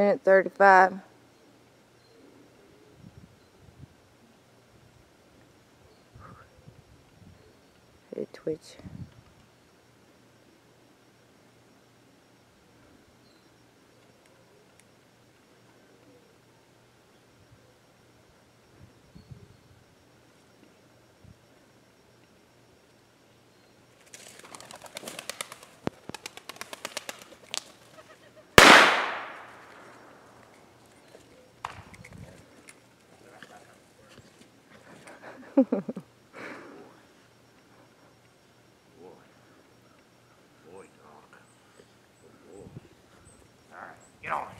Minute 35. It twitch. Get on.